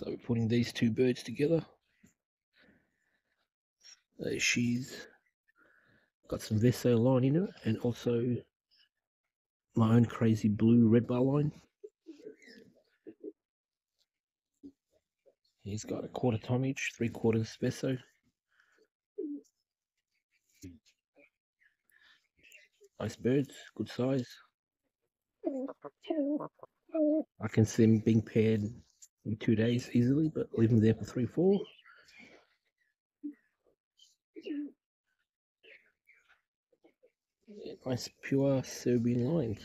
So we're putting these two birds together. Uh, she's got some Veso line in it and also my own crazy blue red bar line. He's got a quarter Tomic, three quarters Veso. Nice birds, good size. I can see them being paired two days easily, but leave them there for three, four. Nice pure Serbian lines.